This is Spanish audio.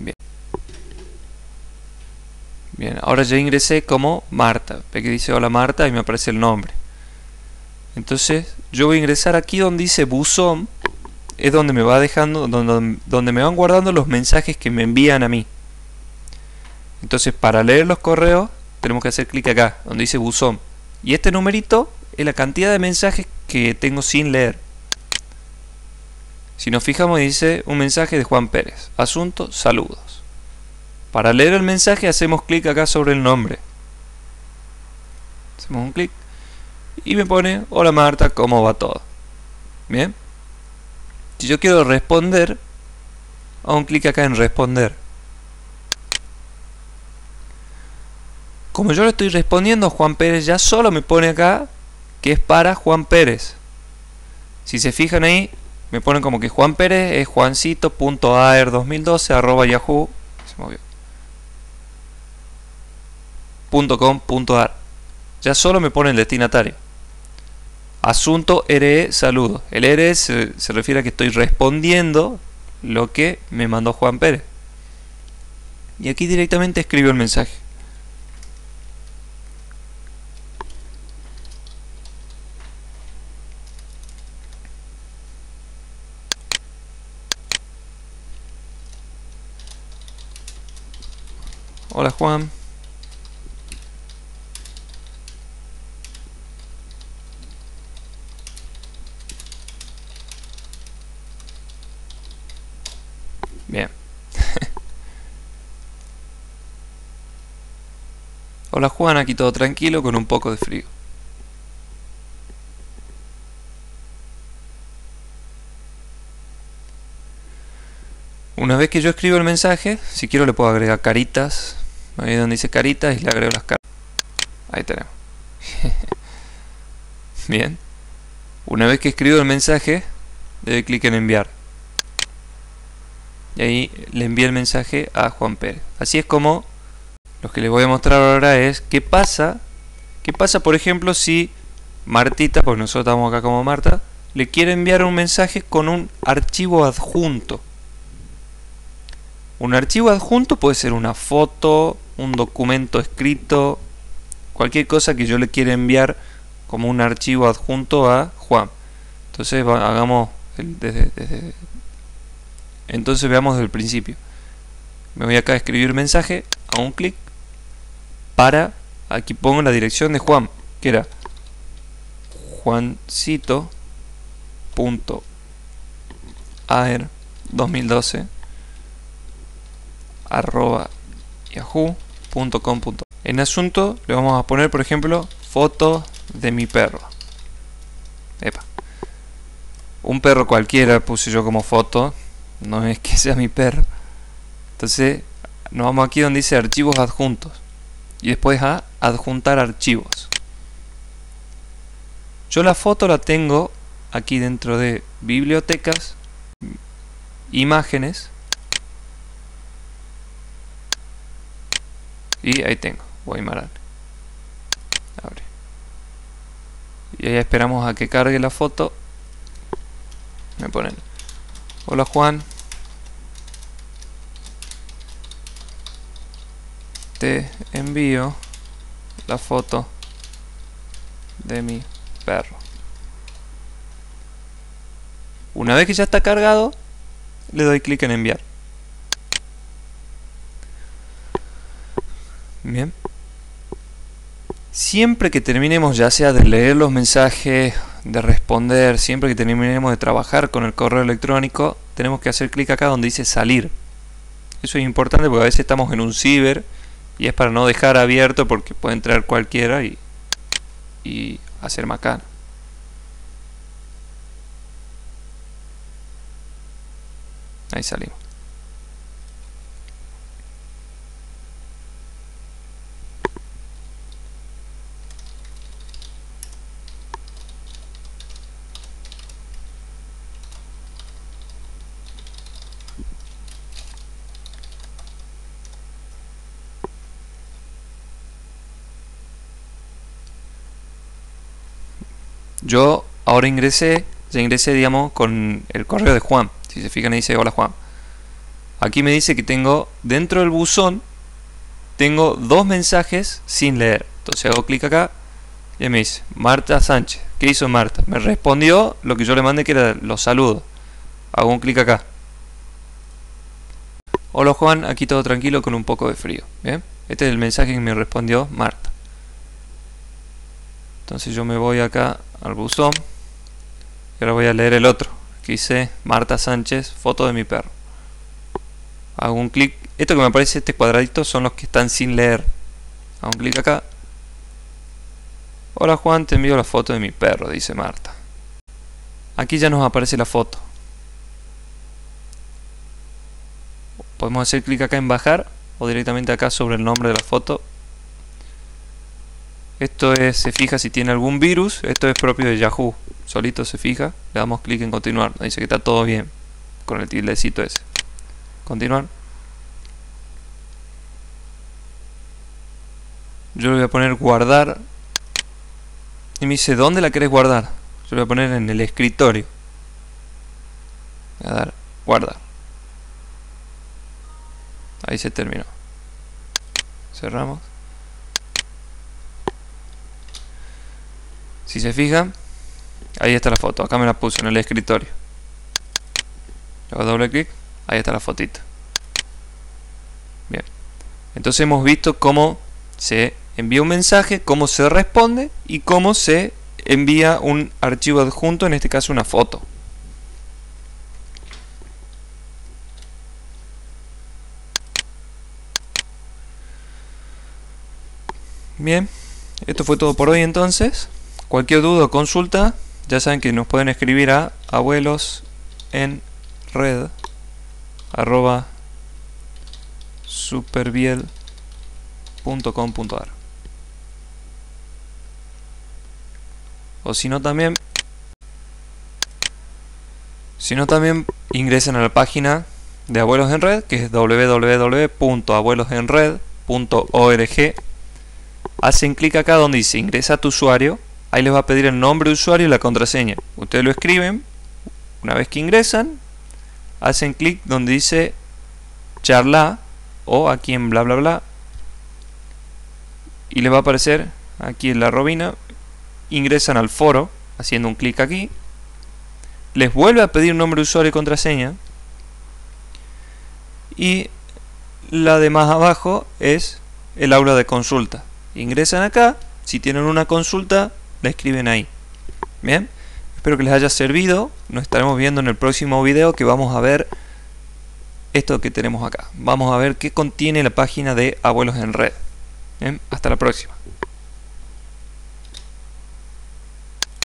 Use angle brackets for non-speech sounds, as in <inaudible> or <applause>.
Bien. Bien, ahora ya ingresé como Marta. Ve que dice hola Marta y me aparece el nombre. Entonces yo voy a ingresar aquí donde dice buzón. Es donde me va dejando, donde, donde me van guardando los mensajes que me envían a mí. Entonces para leer los correos tenemos que hacer clic acá, donde dice buzón. Y este numerito es la cantidad de mensajes que tengo sin leer. Si nos fijamos dice un mensaje de Juan Pérez. Asunto, saludos. Para leer el mensaje hacemos clic acá sobre el nombre. Hacemos un clic y me pone, hola Marta, ¿cómo va todo? Bien. Si yo quiero responder, hago un clic acá en responder. Como yo le estoy respondiendo a Juan Pérez, ya solo me pone acá que es para Juan Pérez. Si se fijan ahí, me ponen como que Juan Pérez es juancito.aer2012 arroba yahoo Ya solo me pone el destinatario. Asunto RE saludo. El RE se, se refiere a que estoy respondiendo lo que me mandó Juan Pérez. Y aquí directamente escribo el mensaje. Hola Juan. Bien. <laughs> Hola Juan, aquí todo tranquilo con un poco de frío. Una vez que yo escribo el mensaje, si quiero le puedo agregar caritas, Ahí donde dice caritas y le agrego las caras. Ahí tenemos. <laughs> Bien. Una vez que escribo el mensaje, doy clic en enviar. Y ahí le envío el mensaje a Juan Pérez. Así es como lo que les voy a mostrar ahora es qué pasa, qué pasa por ejemplo si Martita, porque nosotros estamos acá como Marta, le quiere enviar un mensaje con un archivo adjunto. Un archivo adjunto puede ser una foto, un documento escrito, cualquier cosa que yo le quiera enviar como un archivo adjunto a Juan. Entonces hagamos desde, entonces veamos desde el principio. Me voy acá a escribir mensaje, a un clic para aquí pongo la dirección de Juan, que era juancito.aer 2012 arroba yahoo.com. En asunto le vamos a poner, por ejemplo, foto de mi perro. Un perro cualquiera puse yo como foto, no es que sea mi perro. Entonces, nos vamos aquí donde dice archivos adjuntos. Y después a adjuntar archivos. Yo la foto la tengo aquí dentro de bibliotecas, imágenes Y ahí tengo, a Abre. Y ahí esperamos a que cargue la foto. Me ponen. Hola Juan. Te envío la foto de mi perro. Una vez que ya está cargado, le doy clic en enviar. Bien. Siempre que terminemos ya sea de leer los mensajes, de responder, siempre que terminemos de trabajar con el correo electrónico, tenemos que hacer clic acá donde dice salir. Eso es importante porque a veces estamos en un ciber y es para no dejar abierto porque puede entrar cualquiera y, y hacer macana. Ahí salimos. Yo ahora ingresé, ya ingresé, digamos, con el correo de Juan. Si se fijan, dice hola Juan. aquí me dice que tengo dentro del buzón tengo dos mensajes sin leer. Entonces hago clic acá y me dice Marta Sánchez. ¿Qué hizo Marta? Me respondió lo que yo le mandé que era los saludos. Hago un clic acá. Hola Juan, aquí todo tranquilo con un poco de frío. ¿Bien? Este es el mensaje que me respondió Marta. Entonces yo me voy acá al buzón y ahora voy a leer el otro. Que dice Marta Sánchez, foto de mi perro. Hago un clic. Esto que me aparece, este cuadradito, son los que están sin leer. Hago un clic acá. Hola Juan, te envío la foto de mi perro, dice Marta. Aquí ya nos aparece la foto. Podemos hacer clic acá en bajar o directamente acá sobre el nombre de la foto. Esto es, se fija si tiene algún virus. Esto es propio de Yahoo. Solito se fija. Le damos clic en continuar. Dice que está todo bien. Con el tildecito ese. Continuar. Yo le voy a poner guardar. Y me dice, ¿dónde la querés guardar? Yo le voy a poner en el escritorio. Voy a dar guardar. Ahí se terminó. Cerramos. Si se fijan, ahí está la foto. Acá me la puse en el escritorio. Le hago doble clic. Ahí está la fotita. Bien. Entonces hemos visto cómo se envía un mensaje, cómo se responde y cómo se envía un archivo adjunto, en este caso una foto. Bien, esto fue todo por hoy entonces. Cualquier duda o consulta, ya saben que nos pueden escribir a abuelos en red arroba superbiel.com.ar o si no también si no también ingresen a la página de Abuelos en Red que es www.abuelosenred.org hacen clic acá donde dice ingresa tu usuario, ahí les va a pedir el nombre de usuario y la contraseña. Ustedes lo escriben, una vez que ingresan, hacen clic donde dice charla o aquí en bla bla bla y les va a aparecer aquí en la robina, ingresan al foro haciendo un clic aquí, les vuelve a pedir nombre de usuario y contraseña y la de más abajo es el aula de consulta ingresan acá, si tienen una consulta, la escriben ahí. Bien, espero que les haya servido, nos estaremos viendo en el próximo video que vamos a ver esto que tenemos acá. Vamos a ver qué contiene la página de Abuelos en Red. Hasta la próxima.